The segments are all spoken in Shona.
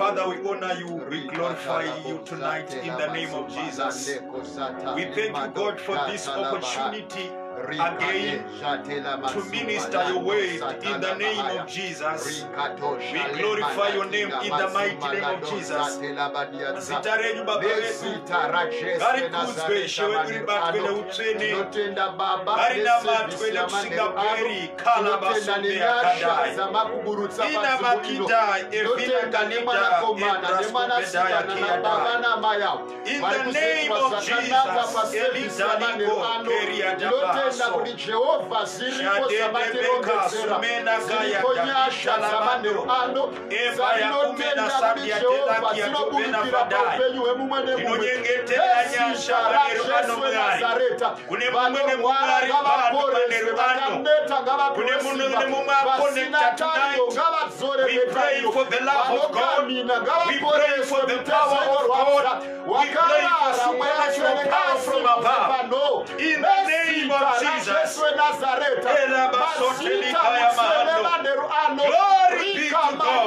Father, we honor you, we glorify you tonight in the name of Jesus. We thank you, God, for this opportunity again to minister your word in the name of Jesus. We glorify your name in the mighty name of Jesus. zita renyu baba vedu ngarikudzwe ishe wedu ribatwe neutsvene ngarinamatwe nekusingaperi kala basombe akadai ina makidai evinakanida ebraskobedaya kiyadai in the name of jesus elizaliko keriadabaso kuti jehovha ziripo zamatinodzikonyasha Dadisha zamanero Lamando, ano Yakumena, kuti jehovha Vadai. paupenyu hwemumwe nemumwe Tinonyengetera nyasha manero ano Mwari. Kune mumwe nemumwe ari pano manero ano. Kune munhu nemumwe akonekta tonight. We pray for the love of God. We pray for the power of God. We pray for supernatural power from above. In the name of Jesus. Glory be to God.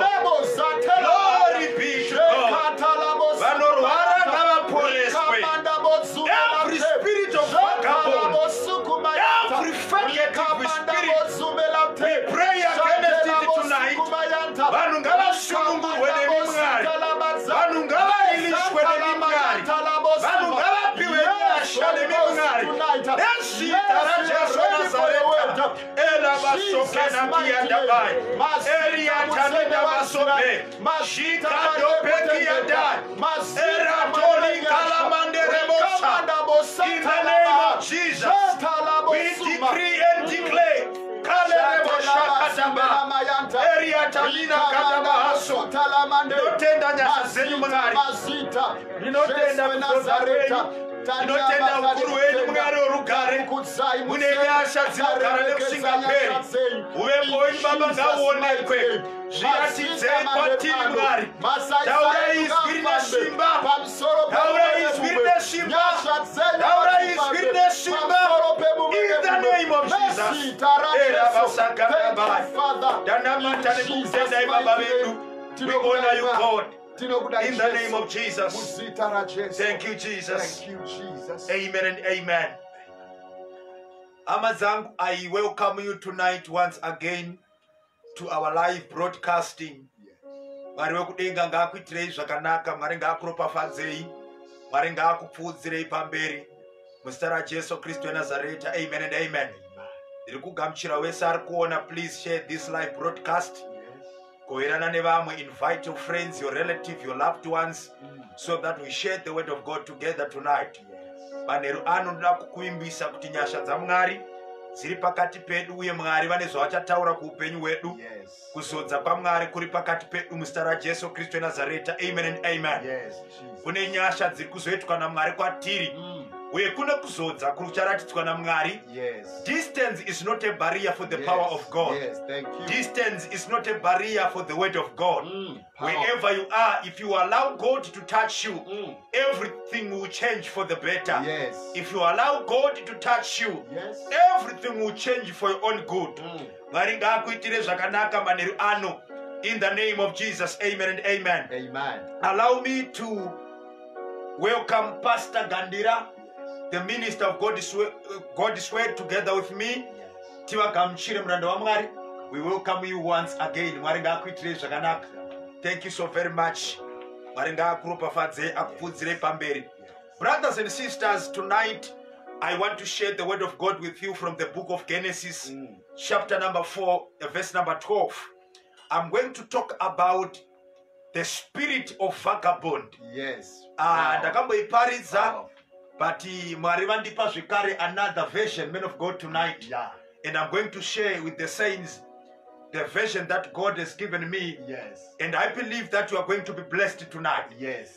Nemimwari. Nezita raJesu Nazareta. Ela basokena kiyandamai. Eriatanida basobe. Shikadope kiyadai. Eratoli kalamanderebosa. In the name of Jesus, we decree and declare. Ndinotenda nyasha zenyu mwari. Ndinotenda kuzoza kwenyu. Ndinotenda ukuru wenyu mwari worugare. Mune nyasha dzinogara nekusingaperi. Uvepo wenyu baba ngauonekwe. Zviratidzei kwatiri mwari. Taura izwi rine simba. Taura izwi rine simba. Taura izwi rine simba. In the name of Jesus. Era vasakarabai. Tanamata nekutendai baba vedu. We honor you God. In the name of Jesus. Thank you Jesus. Thank you, Jesus. Amen and amen. I welcome you tonight once again to our live broadcasting. Mwari wekudenga ngaakuitirei zvakanaka, Mwari ngaakuropafadzei, Mwari ngaakupfuudzirei pamberi. Muzita raJesu Kristu weNazareta, amen and amen. Ndiri kugamuchira wese ari kuona, please share this live broadcast. Goverana nevamwe, invite your friends, your relative, your loved ones, so that we share the word of God together tonight. manheru ano ndoda kukuimbisa kuti nyasha dzamwari dziri pakati pedu uye mwari vane zvavachataura kuupenyu hwedu Yes. kuzodza kwamwari kuri pakati pedu muzita rajesu kristu wenazareta amen and amen Yes, kune nyasha dziri kuzoitwa namwari kwatiri Mm. Uye kune kuzodza kuri kucharatidzwa namwari. Distance is not a barrier for the Yes, power of god. Yes, distance is not a barrier for the word of god. Mm, wherever you are if you allow god to touch you Mm, everything will change for the better. Yes. if you allow god to touch you Yes. everything will change for your own good. Mm. mwari ngaakuitire zvakanaka manheru ano. In the name of jesus amen and amen. Amen. allow me to welcome pastor gandira the minister of god's, Wo- uh, god's word together with me. Tivagamuchire muranda wamwari. We welcome you once again. Mwari ngaakuitirei zvakanaka. Thank you so very much. Mwari ngaakuropafadzei akupfudzirei pamberi. Brothers and sisters tonight i want to share the word of god with you from the book of genesis Mm. chapter number 4 uh, verse number 12 i'm going to talk about the spirit of vagabond. Yes. Ah, Wow. ndakamboiparidza Wow. But eh, mwari vandipa zvekare another version man of god tonight Yeah. and i'm going to share with the saints the version that god has given me Yes. and i believe that you are going to be blessed tonight Yes.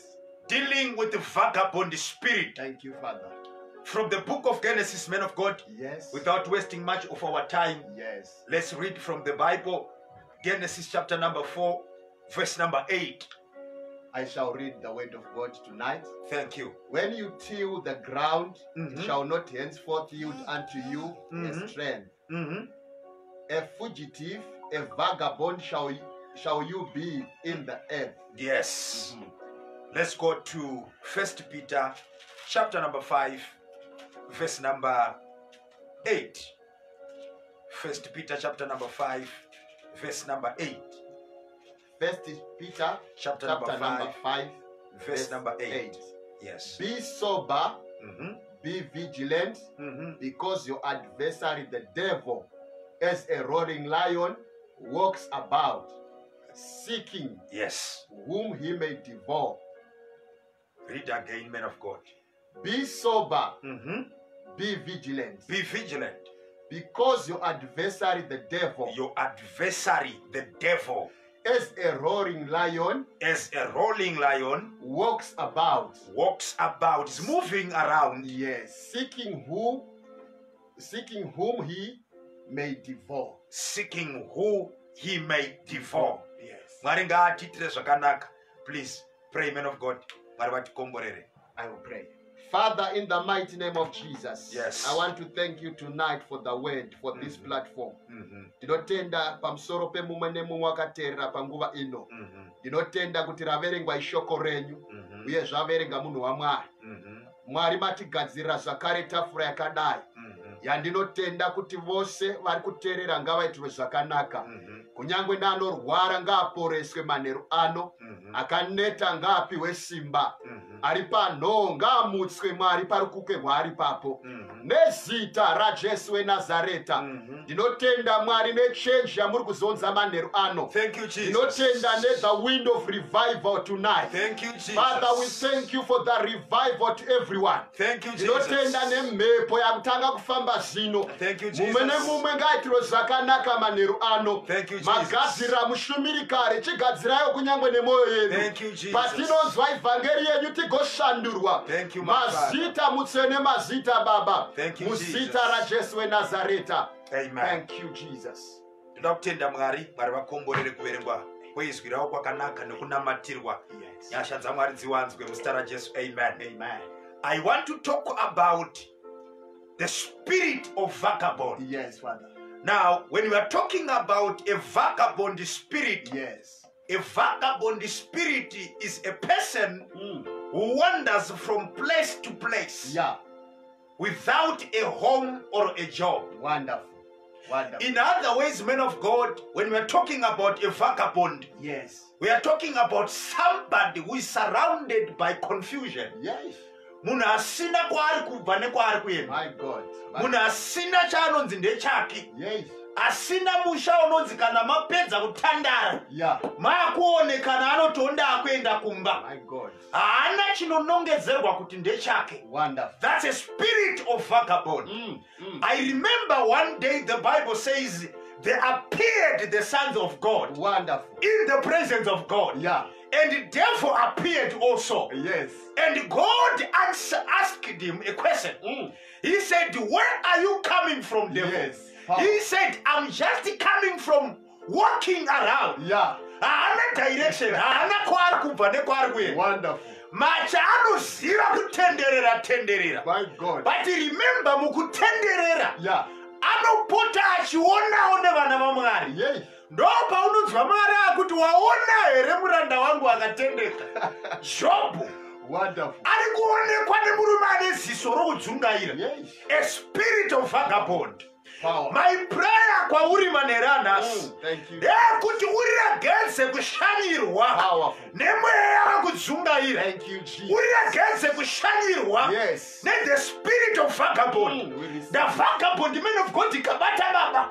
dealing with the vagabond spirit Thank you, Father. from the book of genesis man of god Yes. without wasting much of our time Yes. let's read from the bible genesis chapter number 4 verse number 8 I shall read the word of God tonight. thank you When you till the ground, Mhm. it shall not henceforth yield unto you Mhm. a strength. Mhm. A fugitive, a vagabond shall shall you be in the earth. yes let's go to first peter chapter number 5 verse number 8 first peter chapter number 5 verse number 8 First Peter chapter, chapter number 5 number five, verse number 8 yes. Be sober, Mhm. be vigilant, Mhm. because your adversary, the devil, as a roaring lion, walks about, seeking yes. whom he may devour. read again men of god. Be sober, Mhm. be vigilant, be vigilant. Because your adversary, the devil, your adversary the devil as a roaring lion, as a rolling lion walks about, walks about is moving around yes, seeking who, seeking whom he may devour. seeking who he may devour Yes. mwari ngaatiitire zvakanaka please pray man of god mwari vatikomborere I will pray. Father, in the mighty name of Jesus, Yes. I want to thank you tonight for the word, for this Mhm. platform. Mhm, ndinotenda pamusoro pemumwe nemumwe akateerera panguva ino. Mhm, ndinotenda kuti raverengwa ishoko renyu uye zvaverenga munhu wamwari. Mwari matigadzirira zvakare tafura yakadai. Yandinotenda kuti vose vari kuteerera ngavaitirwe zvakanaka. Kunyange neanorwara ngaaporeswe manheru ano akaneta ngaapiwe simba. Mhm, ari panhoo ngaamutswe mwari pari kukwe rwaari papo. Mhm, nezita rajesu wenazareta mhm. ndinotenda mwari nechenji yamuri kuzonza manheru ano. Thank you jesus. Ndinotenda ne-the wind of revival tonight. Thank you jesus. Father we thank you for the revival to everyone. Thank you ndinotenda nemhepo yakutanga kufamba zvino. Thank you mumwe nemumwe ngaitirwe zvakanaka manheru ano. Thank you jesus. Magadzira mushumirikare chigadzirayo kunyange nemwoyo yedu thank you jesus. Patinonzwa ivhangeri yenyu tigoshandurwa. Mazita mutsene mazita baba Thank you, muzita Jesus. rajesu wenazareta. Amen. Thank you jesus. Ndoda kutenda mwari mwari vakomborere kuverengwa kweizwi ravo kwakanaka nekunamatirwa yes. nyasha dzamwari dziwanzwe muzita rajesu. Amen. Amen. I want to talk about the spirit of vagabond. Yes father. Now when we are talking about a vagabond spirit yes. a vagabond spirit is a person mm. who wanders from place to place. Yeah without a home or a job. Wonderful. Wonderful. In other ways men of god when we are talking about a vagabond yes. we are talking about somebody who is surrounded by confusion. Yes. Munhu asina kwaari kubva nekwaari kuenda. My god. My- munhu asina chaanonzi ndechake. Yes asina musha unonzi kana mapedza kutandara Yeah. maakuonekana anotonda akuenda kumba My God. haana chinonongedzerwa kuti ndechake Wonderful. that's a spirit of vagabond Mm, mm. i remember one day the bible says there appeared the sons of god Wonderful. in the presence of god Yeah. and the devil appeared also Yes. and god ans- asked him a question Mm. he said where are you coming from devil Yes. He said i'm just coming from walking around Yeah. haana direction haana kwaari kubva nekwaari kuenda Wonderful. macha anoziva kutenderera tenderera but remember mukutenderera Yeah. anopota achionawo nevana vamwari Yes. ndo paunonzwa mwari akuti waona here muranda wangu akatendeka Wonderful. ari kuonekwa nemurume ane ziso rokudzungaira Yes. a spirit of vagabond. My prayer kwauri maneranhasi Mm, Thank you. ndeyekuti uregedze kushanyirwa nemweya wekudzungaira Thank you, Jesus. uregedze kushanyirwa nethe spirit of vagabond Mm, we receive. the vagabond man of god ikabata baba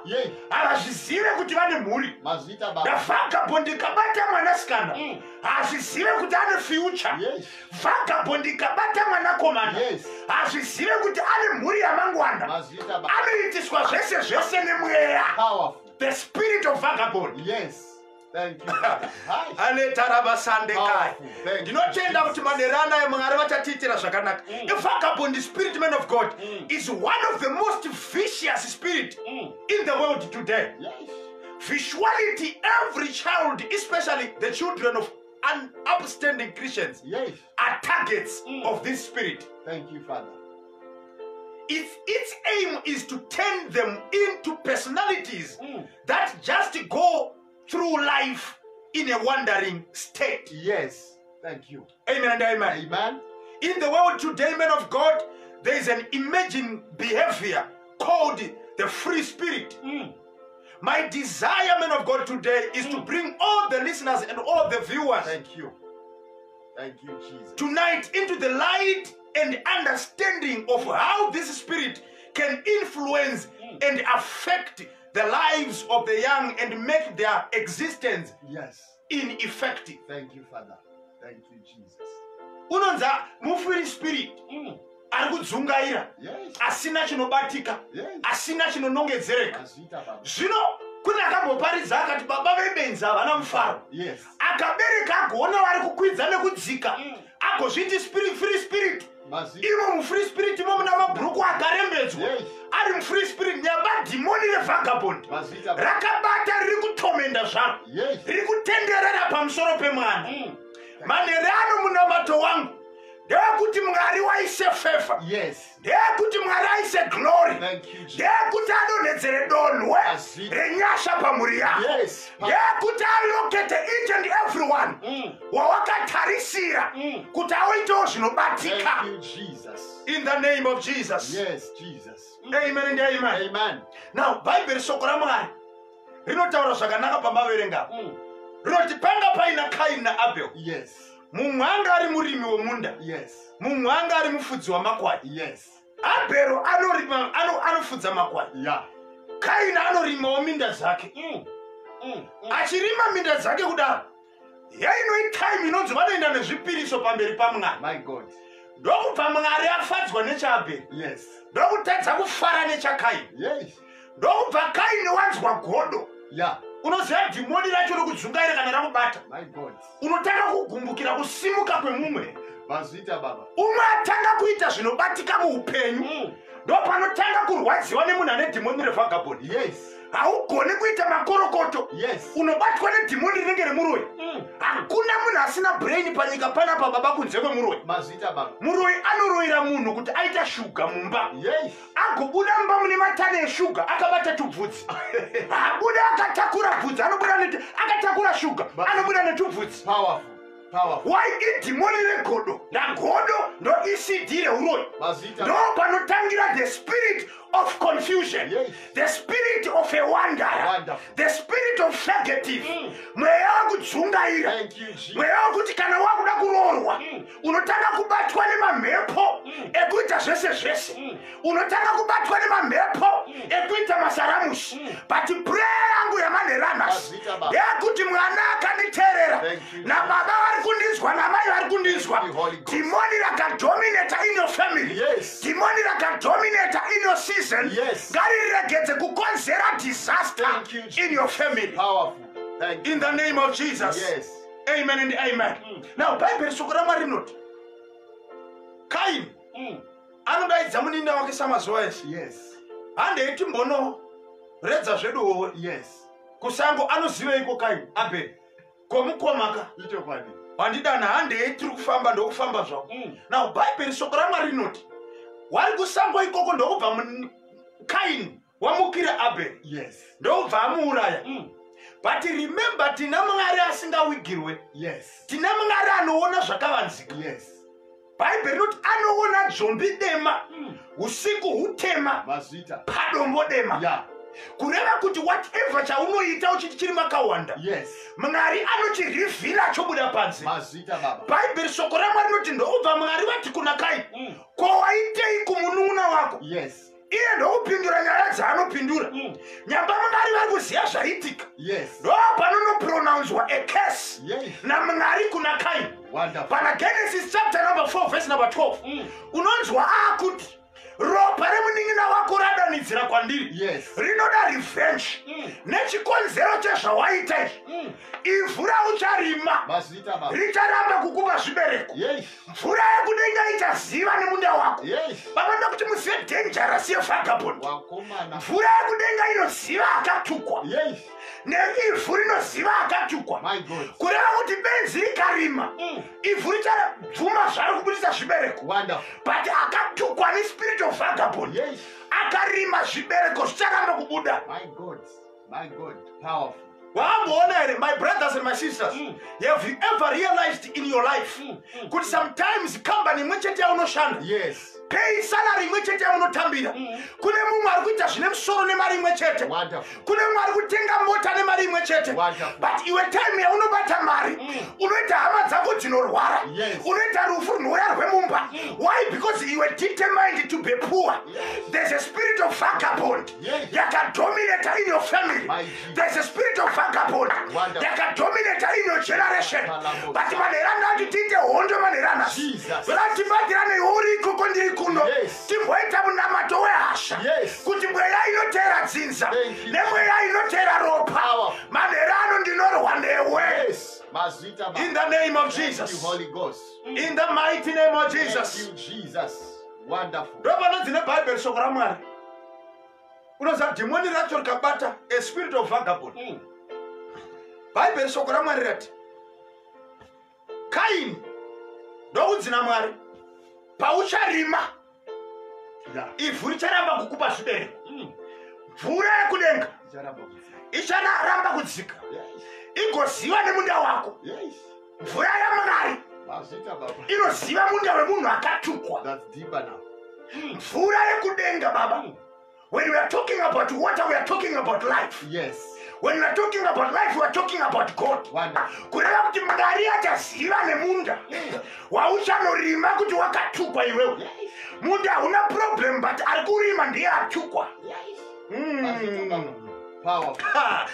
havazvizive kuti vane mhuri Mazita the Baba. vagabond ikabata mwanasikana Mm. hazvizive kuti ane future Yes. vagabond ikabata mwanakomana Yes. Hazvizive kuti ane mhuri yamangwana anoitiswa zvese zvese nemweya Powerful. the spirit of vagabond Yes. Thank you, ndinotenda kuti Jesus. maderana emwari vachatiitira zvakanaka Mm. a vagabond spirit man of god Mm. is one of the most vicious spirit Mm. in the world today Yes. visuality every child especially the children of un- upstanding christians Yes. are targets Mm. of this spirit Thank you, Father. its, its aim is to turn them into personalities Mm. that just go through life in a wandering state Yes. Thank you. amen and amen Amen. In the world today, men of God, there is an emerging behavior called the free spirit. Mm. My desire, men of God, today is to bring all the listeners and all the viewers Thank you. Thank you, Jesus. tonight into the light and understanding of how this spirit can influence and affect the lives of the young and make their existence Yes. ineffective. Thank you, Father. Thank you, Jesus. unonza mufiri spirit Mm. Ari kudzungaira asina chinobatika asina chinonongedzereka. Zvino kune akamboparidza akati baba vebenzi havana mufaro. Akabereka agoona vari kukwidza nekudzika Mm. agozviti spirit free spirit. Imo mufree spirit imo muna mabhuruku akarembedzwa ari mufree spirit nyamba dhimoni revagabond rakabata riri kutomenda zvaro. Yes. riri kutenderera pamusoro pemwana. Mm. manerano munamato wangu ndewekuti mwari waise Yes. ndeyekuti mwari aise glory Thank you, Jesus. ndeyekuti adonhedzere donhwe renyasha pamhuri yako ndeyekuti alokete each and everyone Mm. wawakatarisira Mm. kuti aoitawo zvinobatika in the name of jesus Yes, Jesus. amen and amen Amen. now bhaibheri shoko ramwari rinotaura zvakanaka pamaverenga Mm. rinoti panga paina kaini naabhel Yes. Mumwe anga ari murimi wemunda Yes. mumwe anga ari mufudzi wamakwai Yes. abhero anorima ano- anofudza makwai Yeah. kaini anorimawo minda dzake Mm. Mm. Mm. achirima minda dzake kudaro yainoi time inonzi vanoenda nezvipiriso pamberi pamwari My God. ndokubva mwari afadzwa nechaabheri Yes. ndokutadza kufara nechakaini Yes. ndokubva kaini wanzwa godo Yeah. Unoziva dhimoni racho rokudzungaira kana rakubata unotanga kugumbukira kusimuka kwemumwe Mazita Baba. umwe atanga kuita zvinobatika muupenyu Mm. ndopanotanga kurwadziwa nemunhu ane dhimoni revhagabhoni Yes. Haugoni kuita makorokoto Yes. unobatwa nedhimoni rinenge remuroi Mm. hakuna munhu asina brain panyika panapa baba kunze Baba. muroi anoroira munhu kuti aita shuga mumba Yes. agobuda mumba mune matani eshuga akabata tubvudzi habuda akatakura bvudzi anobuda neti akatakura shuga anobuda netubvudzi Powerful. Powerful. why idhimoni regodo nagodo ndo ecd reuroi Mazita. ndo panotangira the spirit of confusion Yes. the spirit of a wanderer Wonderful. the spirit of fugitive Mm. mweya you, Jesus. mweya wekuti kana wakuda kuroorwa Mm. unotanga kubatwa nemamhepo Mm. ekuita zvese zvese Mm. unotanga kubatwa nemamhepo Mm. ekuita masaramushi Mm. but prayer yangu baba. ndeyekuti mwana akanditeerera nababa vari kundinzwa namai vari kundinzwa Ghost. dhimoni rakadominata in your family Yes. dhimoni rakadominata in your season Yes. ngariregedze kukonzera disaster you, in your family Powerful. Thank you. in the name of jesus Yes. amen and amen Mm. now bhaibheri shoko ramwari rinoti kaini Mm. anodaidza muninda wake samazuva ese Yes. handeiti mbonoredza zveduwowe Yes. kusango anoziveiko kaini abheri komukomaka handidana handei tiri kufamba ndokufamba zvako Mm. now bhaibheri shoko ramwari rinoti wari kusango ikoko ndokubva kaini wamukira abheri Yes. ndokubva amuuraya Mm. but remember tina mwari asingawigirwe Yes. tina mwari anoona zvakavanzika Yes. bhaibheri rinoti anoona dzvombi dema Mm. usiku hutema Mazita. padombo dema Yeah. kureva kuti whatever chaunoita uchiti chiri makawanda Yes. Mwari anochirivhira chobuda panze bhaibheri shoko ramwari rinoti ndokubva mwari vati kuna kai Mm. ko waitei kumunun'una wako Yes. iye ndokupindura nyaya dzaanopindura Mm. nyamba mwari vari kuziva zvaitika Yes. ndo panonopronounzwa acase Yes. namwari kuna kai pana genesis chapter number 4 verse number 12 Mm. unonzwa akuti ropa remunin'ina wako radanidzira kwandiri Yes. rinoda revenge Mm. nechikonzero chezvawaita izvi Mm. ivhu raucharima richaramba kukupa zvibereko mvura yekudenga ichaziva nemunda wako Yes. vavanoda kuti muzive yevagabond Wakomana. mvura yekudenga inoziva akatukwa Yes. Neivhu rinoziva akatukwa My God. kureva kuti benzi rikarima Mm. ivhu richabvuma zvaro kubudisa zvibereko but akatukwa nespirit of vagabond Yes. akarima zvibereko zvicharamba kubuda My God. My God. Powerful. waamboona here my brothers and my sisters Mm. have you ever realized in your life Mm, mm, kuti sometimes kambani imwe chete yaunoshanda Yes. Pei salary imwe chete yaunotambira Mm. kune mumwe ari kuita zvine musoro nemari imwe chete. Kune mumwe ari kutenga mota nemari imwe chete. But iwe time yaunobata mari Mm. unoita hama dzako dzinorwara. Unoita rufu rwunoya rwemumba. Why? Because iwe determined to be poor. There's a spirit of vagabond yakadominata in your family. There's a spirit of vagabond yakadominata in your generation. But manherana ati tiite hondo manherana Jesus. ratibatirane uri ikoko ndiri kuno timboita munamato wehasha kuti mweya inotera dzinza nemweya inotera ropa. Manherano ndinorwa newe in the name of jesus. In the mighty name of jesus. you, Jesus. Wonderful. ndo panodzi nebhaibheri shoko ramwari unoziva dhimoni racho rikabata a spirit of vagabond. Mm. bhaibheri shoko ramwari rati kaini ndokudzina mwari paucharima. Ivhu richaramba kukupa zvibereko. Mm. mvura yekudenga. Icharamba kudzika. igoziva nemunda wako. Mvura yamwari inoziva munda wemunhu akatukwa. Deeper now. mvura yekudenga baba. When we are talking about water we are talking about life. Yes. When we are talking about life we are talking about god kureva kuti mwari achaziva nemunda wauchanorima kuti wakatukwa iwewe Yes. munda hauna problem but ari kurima ndiye atukwa Yes. Mm. Ha!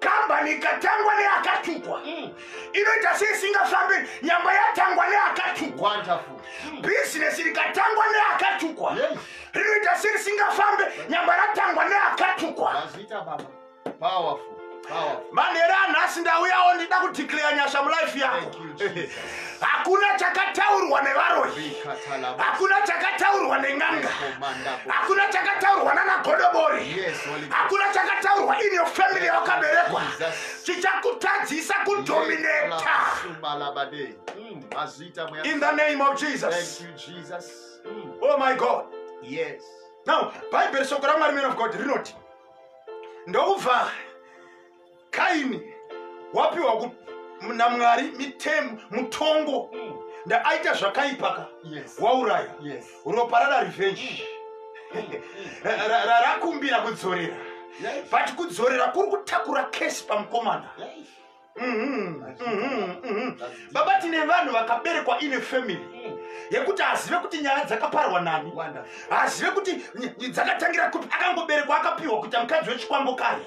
kambani ikatangwa neakatukwa Mm. inoita seisingafambi nyamba yatangwa neakatukwa Wonderful. bhizinesi rikatangwa neakatukwa Yes. rinoita serisingafambe nyamba ratangwa neakatukwa baba. Powerful. Powerful. manhero anhasi ndauyawo ndida kudhikleya nyasha mulaifi yako Thank hakuna chakataurwa nevaroyi hakuna chakataurwa nen'anga hakuna chakataurwa nanagodobori hakuna chakataurwa in your family yawakaberekwa chichakutadzisa kudominata. Mm. In the name of Thank jesus you, Jesus. Mm. oh my god Yes. now bhaibheri shoko ramwari man of god rinoti ndobva kaini wapiwa namwari mitemo mutongo Mm. ndaaita zvakaipa ka Yes. wauraya Yes. ropa rada ra- rakumbira kudzorera Yes. but kudzorera kuri kutakura kesi pamukomana Yes. Mhm, mhm, mhm. That's deep. baba tine vanhu vakaberekwa ine family Mm. Yekuti hazive kuti nyaya dzakaparwa nani hazive kuti dzakatangira kuti akangoberekwa akapiwa kuita mukadzi wechikwambo kare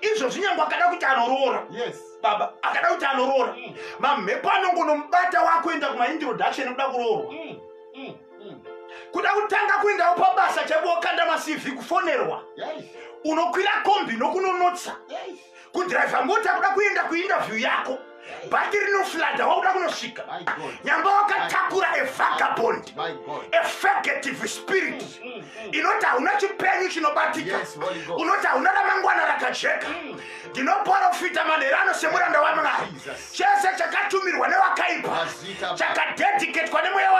izvozvi nyange akada kuti anoroora Yes. baba akada kuti anoroora Mm. mamhepo anongonomubata wakuenda kumaintroduction kuda kuroorwa Mm. Mm. Mm. kuda kutanga kuendawo pabasa chaivo wakanda macv kufonerwa unokwira kombi nokunonotsa kudhiraivha mota kuda kuenda kuinterview yako bhati rinofladha wakuda kunosvika. Nyamba wakatakura evagabond efegative spirit. Mm. Mm. inoti hauna chipenyu chinobatika. Unoti hauna ramangwana rakajeka. Mm. ndinoprofita manherano semuranda wamwari chese chakatumirwa nevakaipa. Mazita. chakadediketwa nemweya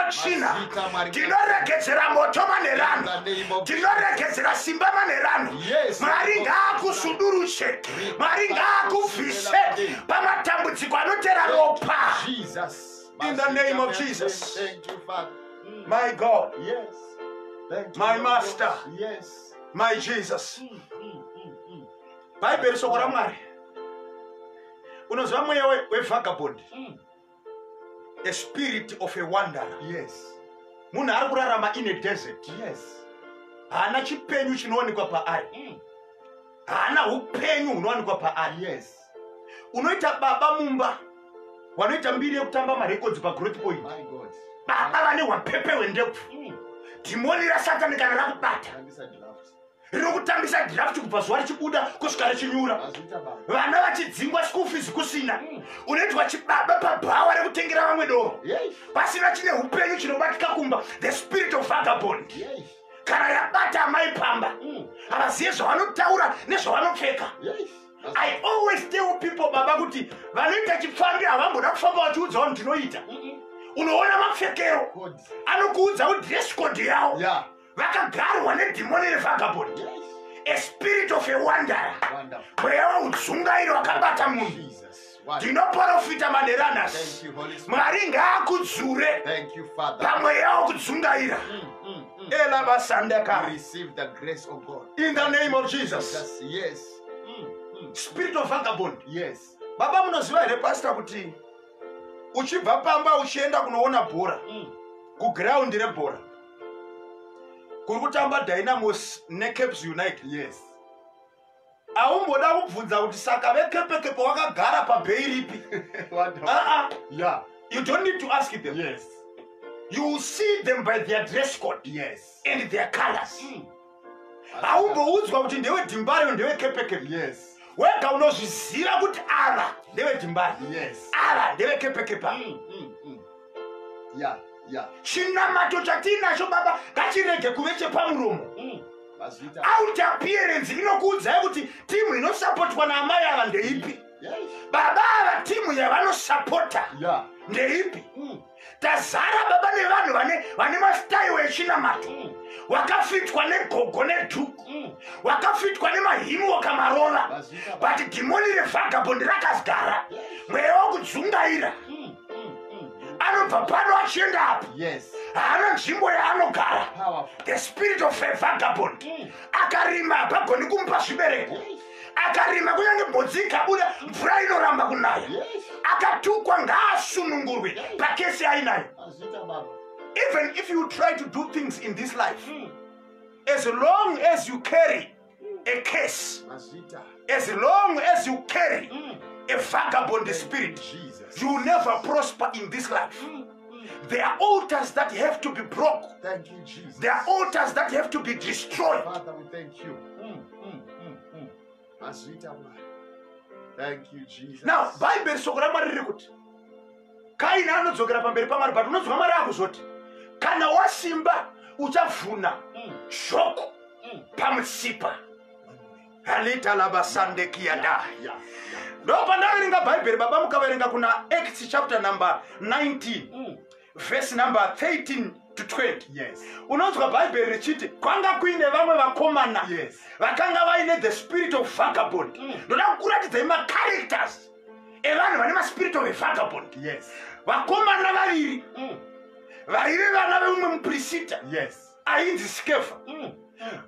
Maria. ndinoregedzera moto manherano ndinoregedzera simba manherano mwari Lord. ngaakusuduruse mwari ngaakubvise pamatambudziko anotera ropa Jesus. In the name of Jesus. Thank you, Father. Mm. my god Yes. Thank you, My Master. Yes. my jesus Mm, mm, mm, bhaibheri shoko ramwari unoziva mweya we- wevagabond Mm. a spirit of a wanderer Yes. munhu ari kurarama in a desert Yes. haana chipenyu chinowanikwa paari haana upenyu hunowanikwa paari Yes. Unoita baba mumba wanoita mbiri yekutamba marekodzi pagrowth point. Baba vane hwapepe hwendebvu Mm. dhimoni rasatani kana rakubata. Rinokutambisa draft. Kubva zuva richibuda kusvika richinyura. Vana vachidzingwa school fees kusina. Mm. unoitwa chibaba pabhawa rekutengera vamwe doro pasina chine upenyu chinobatika kumba the spirit of vagabond. Kana yabata amai pamba Mm. havazive zvavanotaura nezvavanopfeka. I always tell people baba kuti vanoita chipfambi havamboda kufamba vachiudza vanhu ndinoita unoona mapfekero God. anokuudza kuti dress code yavo vakagarwa nedhimoni revagabond a spirit of a Wonderful. mweya weudzungairi wakabata munhu ndinoprofita Spirit. mwari ngaakudzure Thank you, Father. pamweya wokudzungaira Mm, mm, mm. elavasandaka You receive the grace of God. in the name of Jesus. Yes. Mm, mm. spirit of vagabond Yes. baba munoziva here pasta kuti uchibva pamba uchienda kunoona bhora Mm. kugiraundi rebhora kuri kutamba dynamos necaps united Yes. aumboda kubvunza kuti saka vekepekepe wakagara pabhei ripi aa Yeah. you don't need to ask them Yes. you will see them by their dress code Yes. and their colors Mm. haumboudzwa kuti ndewedhimbariyo ndewekepekebe Yes. Wega unozviziva kuti ava ndewedhimbari Yes. ava ndevekepekepa Mm, mm, mm. Yeah. Yeah. chinamato chatinacho baba ngachirege kuve chepamuromo Mm. Out appearance inokuudzai kuti timu inosapotwa naamai ava ndeipi Yes. baba ava timu yavanosapota Yeah. Ndeipi Mm. tazara baba nevanhu vane vane mastaiwo echinamato Mm. wakafitwa negogo nedhuku Mm. wakafitwa nemahimu wakamarova Mazita. but dhimoni revhagabondi rakagara Yes. mweya wokudzungaira anobva pano achienda apo Yes. haana nzvimbo yaanogara the spirit of a vagabond akarima hapagoni kumupa zvibereko. Akarima kunyange mhodzi ikabuda mvura inoramba kunaya akatukwa ngaasunungurwe pakesi ainayo even if you try to do things in this life Mm. as long as you carry a case as long as you carry Mm. a vagabond spirit Jesus. you will never prosper in this life Mm. Mm. there are altars that have to be broke Thank you, Jesus. there are altars that have to be destroyed Father, we thank you. Mazita baba. Thank you, Jesus. now bhaibheri shoko ramwari riri kuti kaini anodzokera pamberi pamwari but unonzwa mwari akuzoti kana wasimba uchavhuna Mm. shoko Mm. pamutsipa halita labasandekiyada Yeah. Yeah. ndo pandakaverenga bhaibheri baba mukaverenga kuna acts chapter number 19 Mm. verse number 13 to 20 Yes. unonzwa bhaibheri richiti kwanga kuine vamwe vakomana Yes. vakanga vaine the spirit of vagabond Mm. ndoda kukuratidzai macharacters evanhu vane maspirit of evagabond Yes. vakomana vaviri Mm. vaive vana vemumwe muprista Yes. ainzi skefa Mm.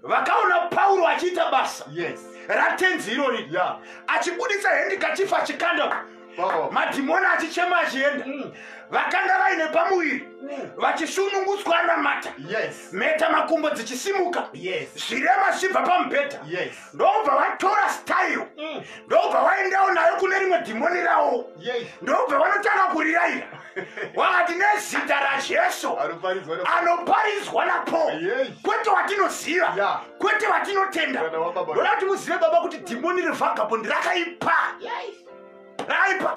vakaona pauro achiita basa Yes. ratenzi irori Yeah. achibudisa hendikachifa achikanda Power. madhimoni achichema achienda Mm. Vakanga vaine pamuviri Mm. vachisunungutswa namata Yes. mheta makumbo dzichisumuka Yes. zvirema zvibva pamubhedha. Ndobva vatora style. Mm. ndobva vaendawo nayo kune rimwe dhimoni ravo. Ndobva vanotanga kuriraira wakati nezita rajesu Anoparidzwa napo. kwete watinoziva. Kwete watinotenda. Wababa. ndoda kuti muzive baba kuti dhimoni revhagabondi rakaipa rakaipa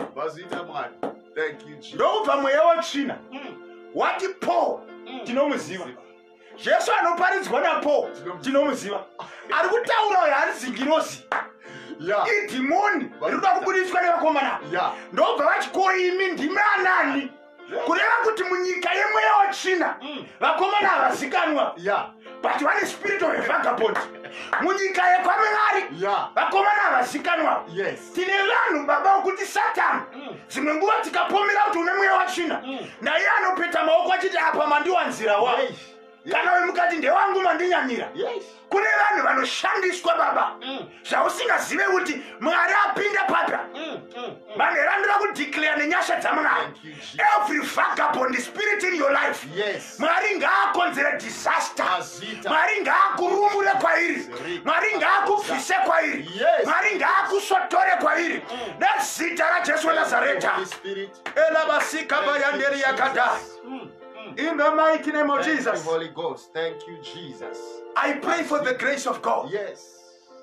Ndokubva mweya watsvina Mm. wati paul Mm. tinomuziva. Jesu anoparidzwa napaul Tinomuziva. ari kutaura zingirozi Yeah. idhimoni rikuda kubudiswa nevakomana. Ndobva vati ko imi ndimi anani. Kureva kuti munyika yemweya watsvina Mm. vakomana havazikanwa. But vane spirit of vagabond munyika yekwamwari Yeah. vakomana havazikanwa Yes. tine vanhu baba wokuti satani Mm. dzimwe nguva tikapomera kuti une mweya watsvina Mm. naiye anopeta maoko achiti apa mandiwanzira wa kana we mukati ndewangu mandinyanyira kune vanhu vanoshandiswa baba Mm. zvausingazive kuti mwari apinda papa. Mm. vanerandira kudhikleya nenyasha dzamwari every vagabond spirit in your life Yes. mwari ngaakonzere disaster mwari ngaakurumure kwairi mwari ngaakubvise kwairi mwari ngaakusotore kwairi nezita rajesu wenazareta elavasikabhayanderi yakadai Mm. Mm. in the mighty name of Thank you, jesus Holy Ghost. Thank you, Jesus. i pray for the grace of god Yes.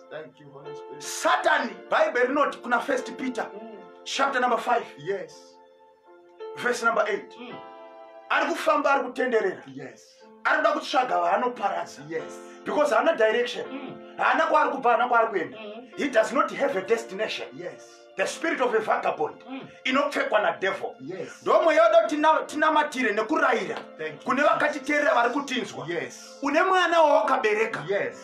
Thank you, Holy Spirit. satani bhaibheri rinoti kuna first peter Mm. chapter number 5 Yes. verse number 8 Mm. ari kufamba ari kutenderera Yes. ari kuda kutsvaga vaanoparadza Yes. Because haana direction Mm. haana kwaari kubva haana kwaari kuenda Mm. he does not have a destination Yes. the spirit of a vagabond Mm. inopfekwa nadevil Yes. ndomwe yoda kuti tina- tinamatire nekurayira kune vakatiteerera vari kutinzwa Yes. une mwana wawakabereka Yes.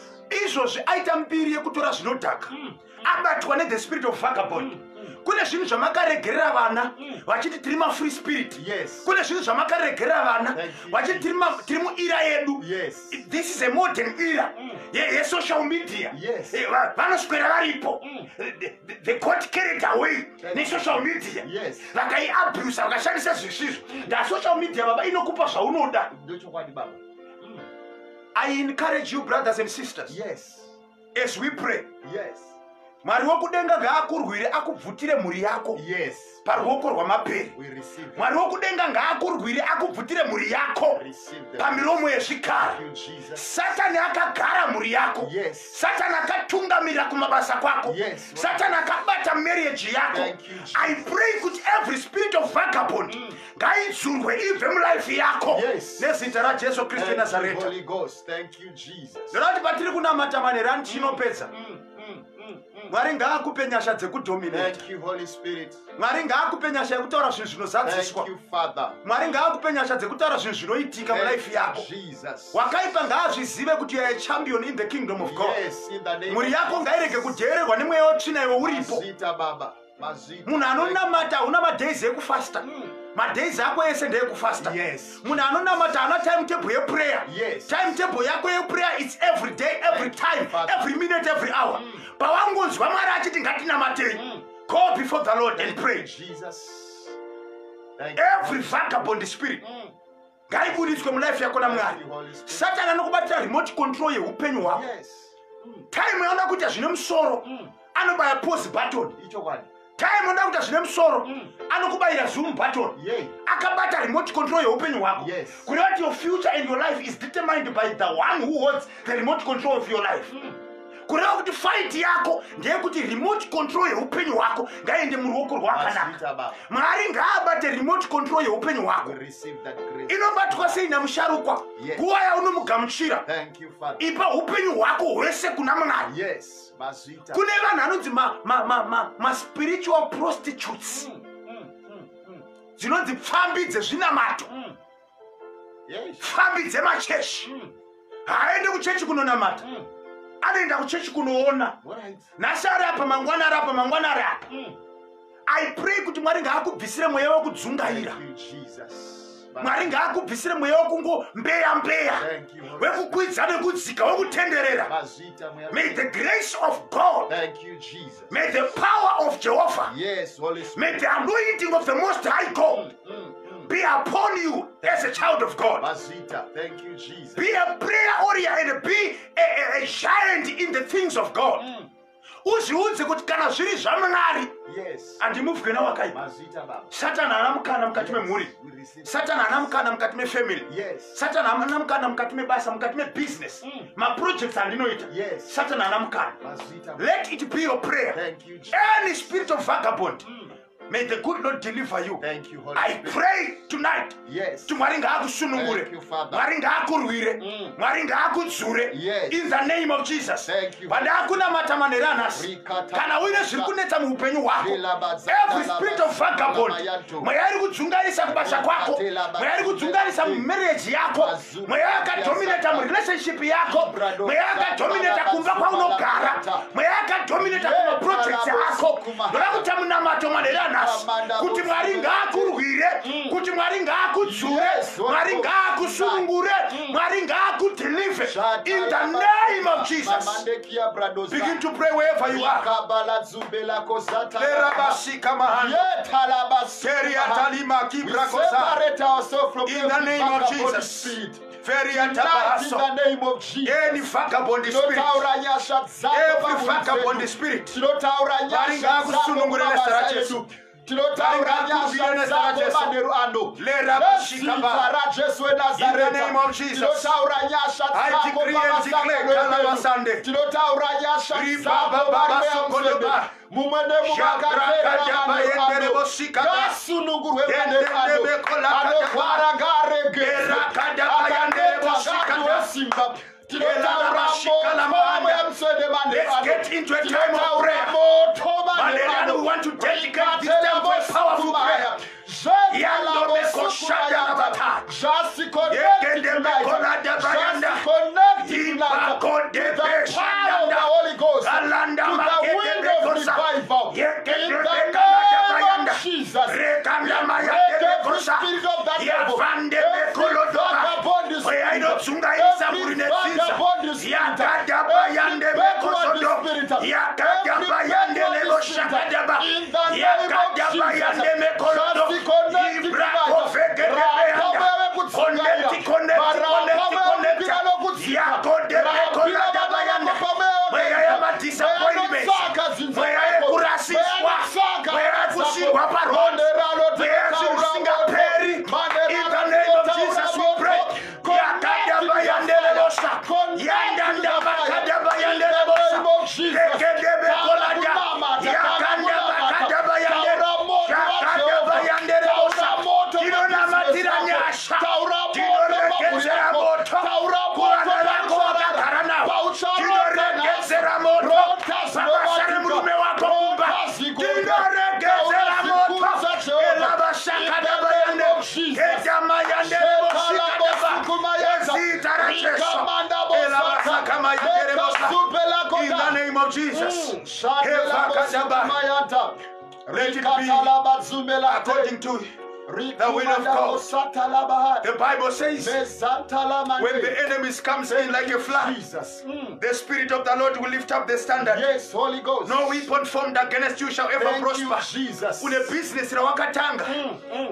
izvozvi aita mbiri yekutora zvinodhaka Mm. abatwa nethe spirit of vagabond Mm. Kune zvinhu zvamakaregerera vana Mm. vachiti tiri mafree spirit Yes. kune zvinhu zvamakaregerera vana vachiti tiri muira yedu this is a modern era Mm. ye- yesocial media. Eh, va- vanoswera varipo Mm. The- got carried away nesocial media Yes. vakaiabusa vakashandisa zvisizvo nda social media baba inokupa zvaunoda i encourage you brothers and sisters Yes. as we pray Yes. Mwari wokudenga ngaakurwire akubvutire mhuri yako. Yes. paruoko it. mwari wokudenga ngaakurwire akubvutire mhuri yako. Pamiromo yezvikara satani akagara mhuri yako. Yes. satani akatungamirira kumabasa kwako. Yes. satani akabata marriage yako. I pray kuti every spirit of vagabond ngaidzurwe ibve mulife yako. Yes. nezita rajesu kristu Jesus. ndinoda kuti patiri kunamata Mm, mm, mm, mm. Mwari ngaakupe nyasha Spirit. mwari ngaakupe nyasha yekutaura zvinhu zvinozadziswa. Mwari ngaakupe nyasha dzekutaura zvinhu zvinoitika mulife yako. Wakaipa ngaazvizive kuti you are a champion in the kingdom of god. Yes, in the name mhuri yako ngairege kudheererwa nemweya wotsvina iwe uripo. Munhu anonamata hauna madhaizi ekufasta. Mm. Madhaizi ako ese ndeyekufasta Yes. munhu anonamata haana timetable yeprayer Yes. timetable yako yeprayer its every day every time every minute every hour Mm. pawangonzwa mwari achiti ngatinamatei Mm. go before the lord and pray Jesus. Every vagabond spirit Mm. ngaibudiswe mulife yako namwari satani anokubatira remote control yeupenyu hwako Yes. Mm. time yaona kuti hazvine musoro Mm. anobaya pose button. Time oda kuti hazvine musoro Mm. anokubayira zoom button. Akabata remote control yeupenyu hwako. Kureva kuti your future and your life is determined by the one who holds the remote control of your life. Mm. Kureva kuti fight yako ndeyekuti remote control yeupenyu hwako ngaiende muruoko rwakanaka mwari ngaabate remote control yeupenyu hwako inobatwa sei namusharukwa Yes. nguva yaunomugamuchira Thank you, Father. ipa upenyu hwako hwese kuna mwari Yes. Kune vanhu anonzi ma- ma- ma- maspiritual prostitutes Mm. Mm. Mm. Mm. dzinonzi pfambi dzezvinamato. Yes. pfambi dzemachechi haaende kuchechi kunonamata Mm. Anoenda kuchechi kunoona. Nhasi ari apa mangwana ari apa mangwana ari apa. Mm. i pray kuti mwari ngaakubvisire mweya wekudzungaira. Mwari ngaakubvisire mweya wekungombeya mbeya. Wekukwidza nekudzika wekutenderera. May the grace of god Thank you, Jesus. may the power of jehovah Yes, may the anointing of the most high god Mm, mm. Be upon you as a child of god Mazita. Thank you, Jesus. be a prayer warrior and be a, a, a giant in the things of god Mm. uzviudze kuti kana zviri zvamwari Mazita Baba. satani haana mukana mukati memhuri satani haana mukana mukati mefamily Yes. satani haana mukana mukati mebasa mukati mebusiness Mm. maprojects andinoita Yes. satani haana mukana let it be your prayer Thank any spirit of vagabond Mm. May the good lord deliver you. Thank you, Holy i Spirit. pray tonight. Yes. kuti mwari ngaakusunungure mwari ngaakurwire Mm. mwari ngaakudzure Yes. in the name of jesus. Thank you. pandakunamata manhero anhasi Rikata- kana uine zviri kunetsa muupenyu hwako. Every spirit of vagabond mweya iri kudzunganisa kubasa kwako. mweya iri kudzunganisa mumereji yako. Mweya yakadominata murelationship yako. Mweya yakadominata kumba kwaunogara mweya yakadominata kumaprojects ako ndoda kuita munamato manhero anhasi kuti mwari ngaakurwire kuti mwari ngaakudzure mwari ngaakusunungure mwari ngaakudelive in the name of jesus. Begin to pray wherever you are. In the name of Jesus. Tonight, in the name of Jesus. Any vagabond spirit, every vagabond spirit, tinotaura nyasha dzako ngakusunungurire Jesu. tinotaura nyasha Lera nezita rajesu In the name of wenazareta Jesus. tinotaura nyasha tinotaura nyasha mumwe nemumwe Shabrakadaba akateerera manheru ano yenderebosikaba. ngasunungurwe manheru ano Yendebekolakadaba. anorwara ngaarege Erakadaba akateta yenderebosikaba. ngatiwesimba tinotaura Elarabashikalamanda. moto yamuseme manheru Let's ano get into a time of tinotaura prayer. moto manheru Manheru ano, we ano want to dedicate this time to a powerful prayer. Yando bekoshada labata. Just connect Yekende tonight. bekolada bayanda. Just connect tonight Ibakode to the power of the beshanda. Holy Ghost. Alanda To the makete wind of bekosa. Revival. Yekende In the bekalada name bayanda. of Jesus. Rekanda We mayande break every bekosa. spirit of that devil. Yavande Every bekolodoba. vagabond Mweya spirit. inotsungaisa Every muri netsitsa. vagabond spirit. Yakadaba Every yande backward bekosodo. spirit. Yakadaba Every yande backward leboshakadaba. spirit. In the name of Yakadaba Jesus. yande mekolodo. Just connect Ibrako tonight. fekede beyanda. Connect, connect, connect, connect. Yakode bekolada bayanda. Mweya yamadisappointment. Mweya yekurasiswa. Mweya yekushigwa parodi. Mweya yezvinhu zvisingaperi. Of Jesus. Let it be according to the will of God. The Bible says, when the enemies comes in like a flood, Jesus. Mm. the Spirit of the Lord will lift up the standard. Yes, Holy Ghost. No weapon formed against you shall ever Thank you, prosper. Jesus. une bhizinesi rawakatanga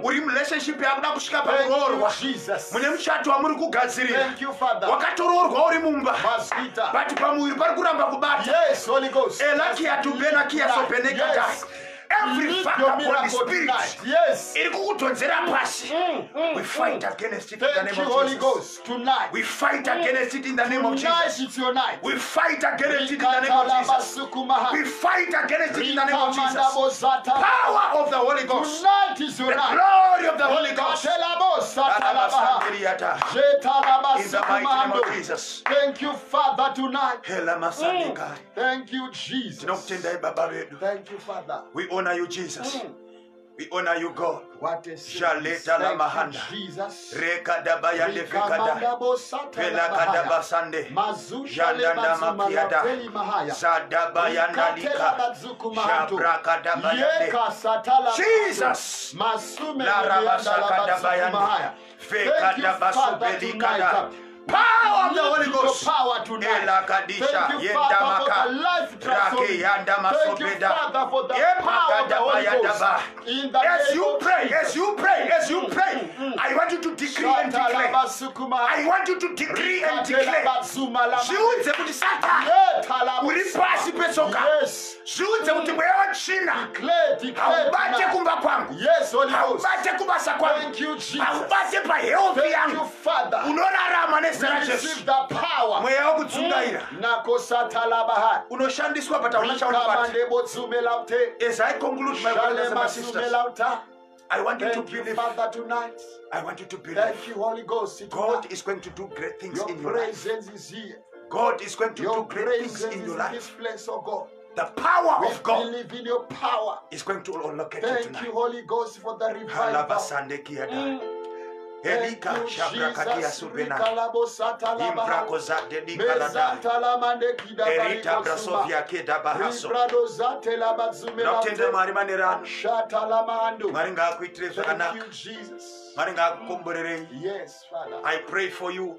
uri murelationship yakuda kusvika Thank you, pakuroorwa Jesus. mune muchato wamuri kugadzirira Thank you, Father. wakatoroorwa uri mumba Masvita. but pamuviri pari kuramba kubata Yes, Holy Ghost. elakia tubenakia sobenekatai Yes. Every your vagabond miracle spirit. Yes. iri kukutonzera mm, pasi mm, mm. we fight against it in the name you, of Holy Jesus. Ghost. Tonight. We fight against it in the name of Tonight Jesus. it's your night. We fight against it in the name of Jesus. We fight against it in the name of Jesus. Power of the Holy Ghost. Tonight is The your night. glory of the Holy Ghost. In the mighty name of Jesus. Thank you, Father, tonight. Thank you, Jesus. Tinokutendai baba vedu. Thank you, Father. We honor you, Jesus. We honor you, God. What is Shaleta la mahanda. Reka Shabra. Jesus. La rabasa Power of the Holy Ghost. power tonight. Ela kadisha Thank you, yenda Father, for maka. the life Rake transforming. yanda Thank you, masobeda. Father, for the Epa power of the gadaba Holy Ghost. yadaba. In the As you pray, as you pray, as you pray, I want you to decree and declare. I want you to decree and declare. Zviudze kuti Yetalabasa. uri pasi petsoka. Yes. Zviudze kuti mweya declare haubate tonight. kumba kwangu. Haubate kubasa kwangu. Thank you, Jesus. Haubate Thank you, yangu. Unorarama We nezera Jesu. receive the power. Mweya wekudzungaira Nakosatalabahai. unoshandiswa patauna chaunobata. Rikamande botsumelaute. As I conclude my brothers and my sisters. I want you to Thank you, believe. Father, tonight. I want you to believe. Thank you, Holy Ghost. God is going to do great things Your in your life. presence is here. God is going to Your do great things in your in this life. place, oh God. The power We of God believe in your power. is going to locate you Thank you, tonight. Holy Ghost, for the revival. Halabasande kiyada. Mm. Elika Thank you, shabrakadia Jesus. subena. Rikalabosatalabaha. Imbrakozade likalada. Mezatalamande Erita kidabarikosuma. brasovia kedabahaso. Ribradozatelabazumelate. Tinotenda mwari manerano. Shatalamahando. Mwari ngaakuitire Thank zvakanaka. you, Jesus. Mwari ngaakukomborerei. Yes, Father. I pray for you.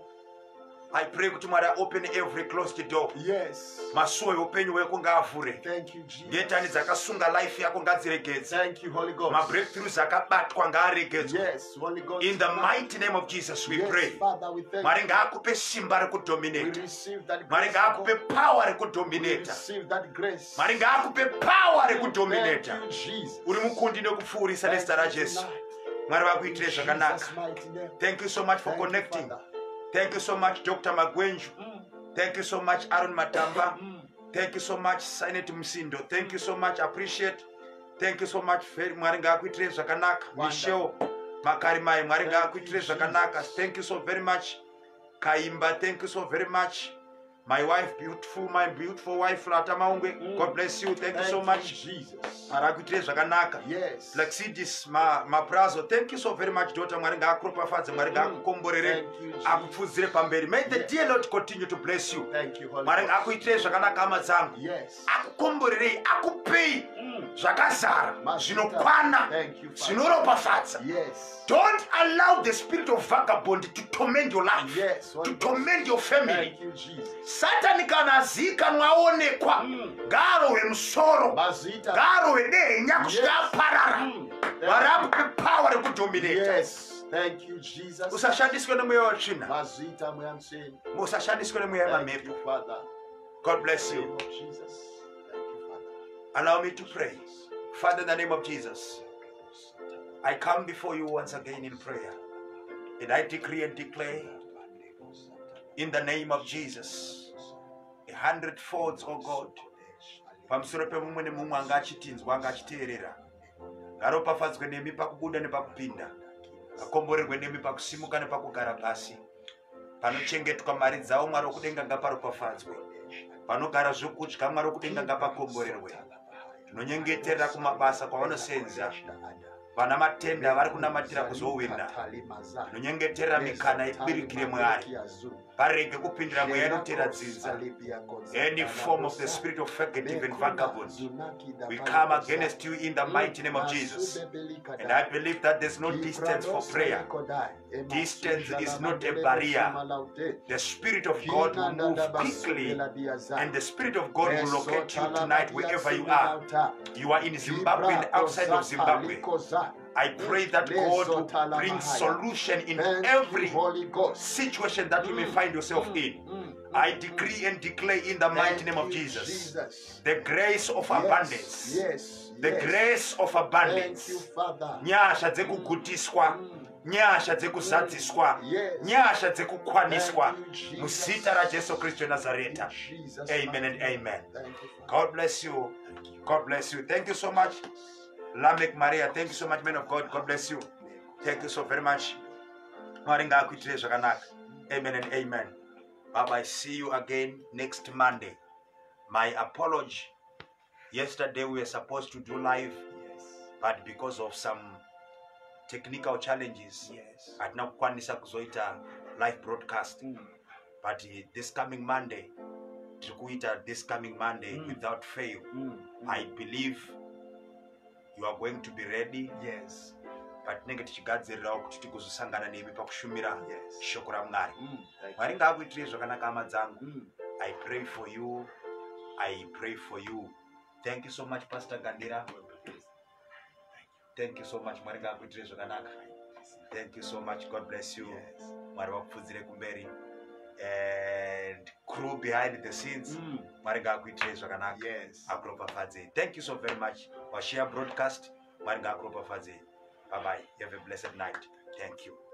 I pray kuti mwari open every closed door. Yes. Masuo eupenyu hweko ngaavhure. Thank you, Jesus. Ngetani dzakasunga life yako ngadziregedze. Thank you, Holy Ghost. Mabreakthroughs akabatwa ngaaregedzwe. Yes. In the mighty name of Jesus we yes, pray. Mwari you. ngaakupe simba rekudominata. Mwari ngaakupe power We rekudominata. receive that grace. Mwari ngaakupe power rekudominata. you, uri mukundi nekupfuurisa nezita you rajesu mwari vakuitire zvakanaka thank you so much for Thank you, connecting Father. Thank you so much dr magwenju. Mm, thank you so much aron matamba. Mm. thank you so much sinet musindo thank you so much appreciate. Thank you so much mwari ngaakuitire zvakanaka. Michel makarimai mwari Thank ngaakuitire you, zvakanaka. Thank you so very much kaimba. Thank you so very much my wife beautiful my beautiful wife lata maungwe Mm. god bless you thank you so Thank much you, Jesus. mwari akuitire zvakanaka Yes. Flaxidis ma, maprazo thank you so very much daughter mwari ngaakuropafadze mwari ngaakukomborere Thank you, Jesus. akupfudzire pamberi may the Yes. dear lord continue to bless you Thank you, Holy mwari Ghost. ngaakuitirei zvakanaka hama dzangu Yes. akukomborerei akupei Mm. Zvakazara zvinokwana zvinoropafadza. Don't allow the spirit of vagabond to torment your life Yes, to torment your family. Satani kana azikanwa aonekwa Mm. ngaarove musoro ngaarove dehenya kusvika aparara Mm. Thank akupe power rekudominata Yes. Thank you, Jesus. usashandiswe nemweya muyamseni. musashandiswe nemweya Father. god bless you. Jesus. Allow me to pray. Father in the name of jesus i come before you once again in prayer. And i decree and declare in the name of jesus a hundred folds oh god pamusoro pemumwe nemumwe anga achitinzwa anga achiteerera. Ngaropafadzwe nemi pakubuda nepakupinda akomborerwe nemi pakusimuka nepakugara pasi. Panochengetwa mari dzavo mwari wokudenga ngaparopafadzwe panogara zvokudya mwari wokudenga ngapakomborerwe tinonyengeterera kumabasa kwavanosenza vana matenda vari kunamatira kuzowina tinonyengeterera mikana ibirikire mwari. Kupindira mweya any form of the spirit of fugitive and vagabond we come against you in the mighty name of jesus. and i believe that there's no distance for prayer. Distance is not a barrier. the spirit of god will move quickly and the spirit of god will locate you tonight wherever you are. you are in zimbabwe and outside of zimbabwe i pray that god will bring solution in every situation that you may find yourself in. I decree and declare in the mighty name of jesus. The grace of abundance. Yes. the grace of abundance. Nyasha dzekugutiswa nyasha dzekuzadziswa. Nyasha dzekukwaniswa. Muzita rajesu kristu enazareta amen and amen. God bless you. God bless you. Thank you so much lamek maria thank you so much man of god god bless you thank you so very much mwari ngaakuitire zvakanaka amen and amen baba i see you again next monday my apology yesterday we were supposed to do live but because of some technical challenges Yes. hatina kukwanisa kuzoita live broadcast Mm. but uh, this coming monday tiri kuita this coming monday Mm. without fail Mm. Mm. i believe you are going to be ready Yes. but tinenge tichigadzirirawo kuti tigozosangana nemi pakushumira Yes. shoko ramwari Mm. Mwari ngaakuitirei zvakanaka hama dzangu. Mm. i pray for you i pray for you thank you so much pastor gandira thank you so much mwari ngaakuitirei zvakanaka thank you so much god bless you Yes. mwari vakupfudzire kumberi and crew behind the scenes Mm. mwari ngaakuitirei zvakanaka. Yes. akuropafadzei thank you so very much washare broadcast. Mwari ngaakuropafadzei you have a blessed night. Thank you